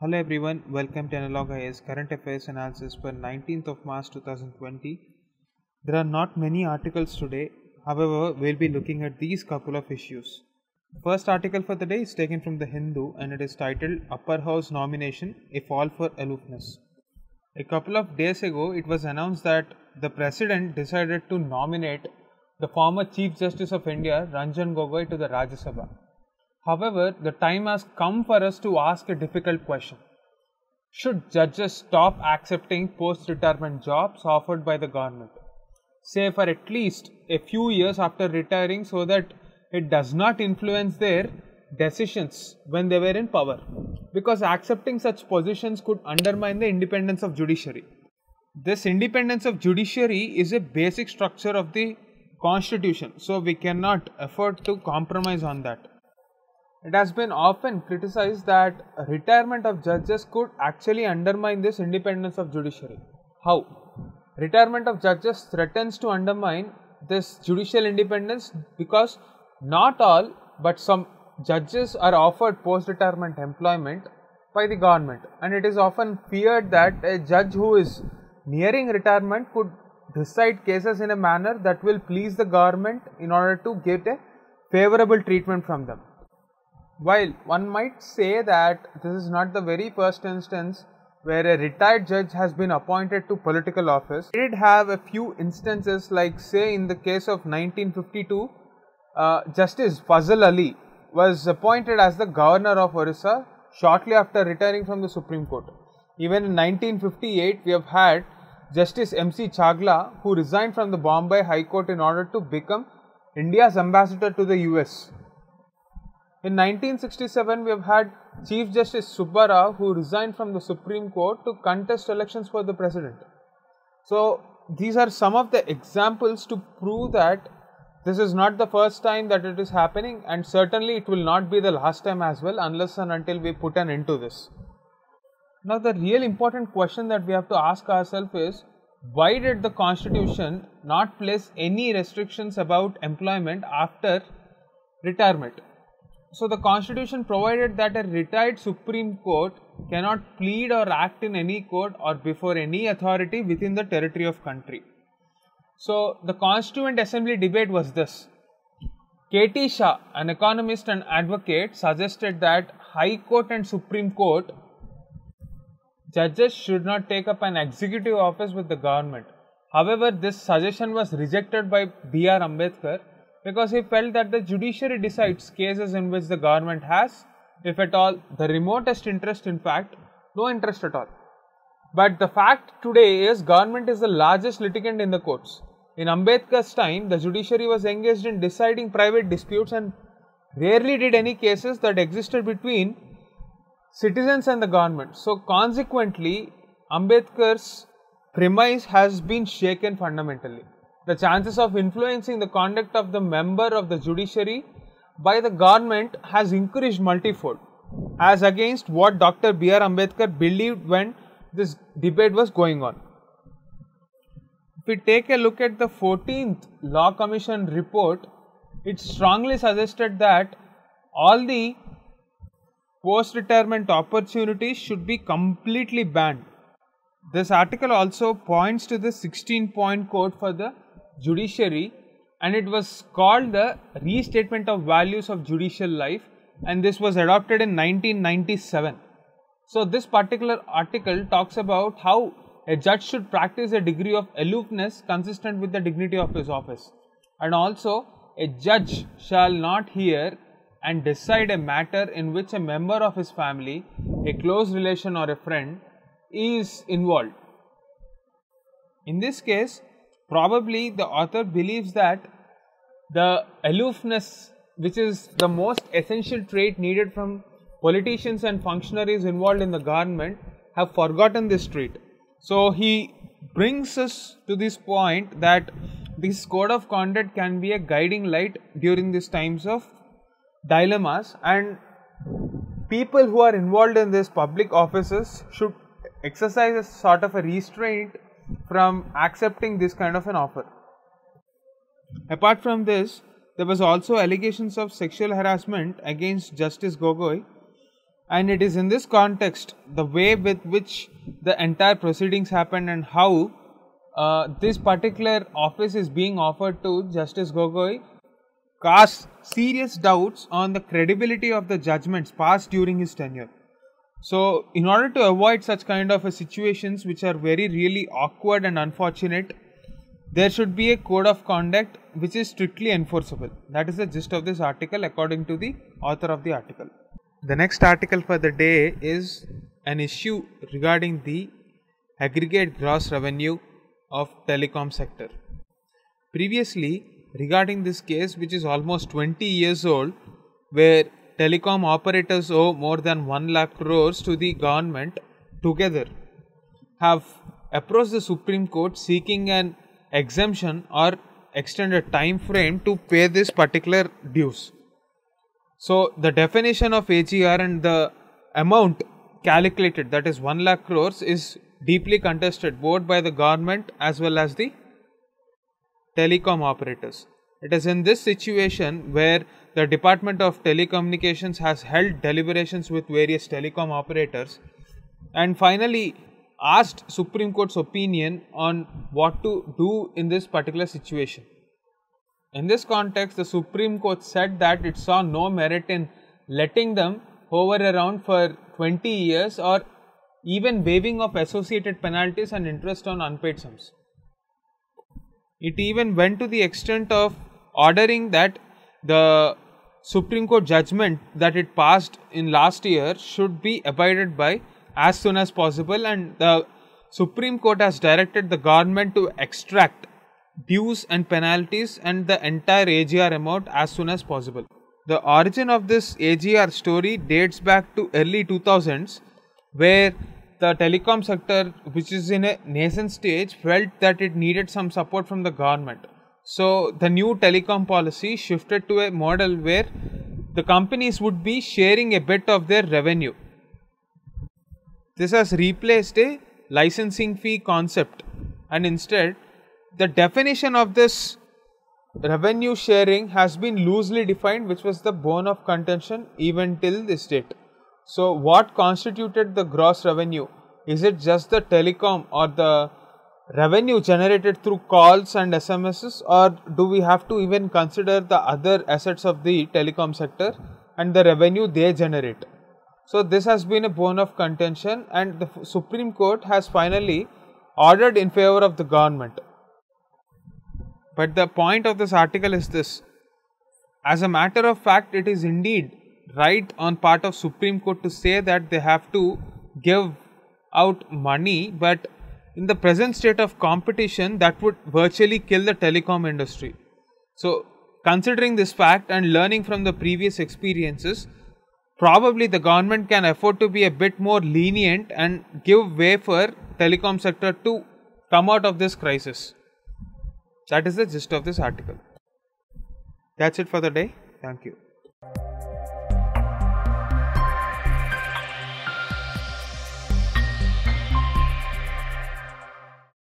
Hello everyone, welcome to Analog IAS Current Affairs Analysis for 19th of March 2020. There are not many articles today, however, we'll be looking at these couple of issues. First article for the day is taken from the Hindu and it is titled Upper House Nomination A Fall for Aloofness. A couple of days ago, it was announced that the President decided to nominate the former Chief Justice of India, Ranjan Gogoi, to the Rajya Sabha. However, the time has come for us to ask a difficult question. Should judges stop accepting post retirement jobs offered by the government, say for at least a few years after retiring, so that it does not influence their decisions when they were in power? Because accepting such positions could undermine the independence of judiciary. This independence of judiciary is a basic structure of the constitution, so we cannot afford to compromise on that. It has been often criticized that retirement of judges could actually undermine this independence of judiciary. How? Retirement of judges threatens to undermine this judicial independence because not all but some judges are offered post retirement employment by the government and it is often feared that a judge who is nearing retirement could decide cases in a manner that will please the government in order to get a favorable treatment from them. While one might say that this is not the very first instance where a retired judge has been appointed to political office, we did have a few instances like say in the case of 1952, uh, Justice Fazal Ali was appointed as the governor of Orissa shortly after retiring from the Supreme Court. Even in 1958, we have had Justice M.C. Chagla who resigned from the Bombay High Court in order to become India's ambassador to the US. In 1967, we have had Chief Justice Subba Rao who resigned from the Supreme Court to contest elections for the president. So, these are some of the examples to prove that this is not the first time that it is happening, and certainly it will not be the last time as well, unless and until we put an end to this. Now, the real important question that we have to ask ourselves is why did the Constitution not place any restrictions about employment after retirement? So, the Constitution provided that a retired Supreme Court cannot plead or act in any court or before any authority within the territory of country. So, the Constituent Assembly debate was this. K.T. Shah, an economist and advocate, suggested that High Court and Supreme Court judges should not take up an executive office with the government. However, this suggestion was rejected by B.R. Ambedkar because he felt that the judiciary decides cases in which the government has, if at all, the remotest interest, in fact, no interest at all. But the fact today is government is the largest litigant in the courts. In Ambedkar's time, the judiciary was engaged in deciding private disputes and rarely did any cases that existed between citizens and the government. So, consequently, Ambedkar's premise has been shaken fundamentally. The chances of influencing the conduct of the member of the judiciary by the government has increased multifold, as against what Dr. B.R. Ambedkar believed when this debate was going on. If we take a look at the 14th Law Commission report, it strongly suggested that all the post retirement opportunities should be completely banned. This article also points to the 16 point code for the judiciary and it was called the Restatement of Values of Judicial Life and this was adopted in 1997. So, this particular article talks about how a judge should practice a degree of aloofness consistent with the dignity of his office and also a judge shall not hear and decide a matter in which a member of his family, a close relation or a friend is involved. In this case, probably the author believes that the aloofness, which is the most essential trait needed from politicians and functionaries involved in the government, have forgotten this trait. So he brings us to this point that this code of conduct can be a guiding light during these times of dilemmas and people who are involved in these public offices should exercise a sort of a restraint from accepting this kind of an offer. Apart from this, there was also allegations of sexual harassment against Justice Gogoi And it is in this context, the way with which the entire proceedings happened and how uh, this particular office is being offered to Justice Gogoi casts serious doubts on the credibility of the judgments passed during his tenure. So, in order to avoid such kind of situations which are very really awkward and unfortunate, there should be a code of conduct which is strictly enforceable. That is the gist of this article according to the author of the article. The next article for the day is an issue regarding the aggregate gross revenue of telecom sector. Previously, regarding this case which is almost 20 years old where telecom operators owe more than 1 lakh crores to the government together have approached the Supreme Court seeking an exemption or extended time frame to pay this particular dues. So the definition of AGR and the amount calculated that is 1 lakh crores is deeply contested both by the government as well as the telecom operators. It is in this situation where the Department of Telecommunications has held deliberations with various telecom operators and finally asked Supreme Court's opinion on what to do in this particular situation. In this context, the Supreme Court said that it saw no merit in letting them hover around for 20 years or even waiving of associated penalties and interest on unpaid sums. It even went to the extent of ordering that the Supreme Court judgment that it passed in last year should be abided by as soon as possible and the Supreme Court has directed the government to extract dues and penalties and the entire AGR amount as soon as possible. The origin of this AGR story dates back to early 2000s where the telecom sector which is in a nascent stage felt that it needed some support from the government. So the new telecom policy shifted to a model where the companies would be sharing a bit of their revenue. This has replaced a licensing fee concept and instead the definition of this revenue sharing has been loosely defined which was the bone of contention even till this date. So what constituted the gross revenue? Is it just the telecom or the revenue generated through calls and SMSs or do we have to even consider the other assets of the telecom sector and the revenue they generate? So this has been a bone of contention and the Supreme Court has finally ordered in favor of the government. But the point of this article is this. As a matter of fact, it is indeed right on part of Supreme Court to say that they have to give out money, but in the present state of competition, that would virtually kill the telecom industry. So, considering this fact and learning from the previous experiences, probably the government can afford to be a bit more lenient and give way for telecom sector to come out of this crisis. That is the gist of this article. That's it for the day. Thank you.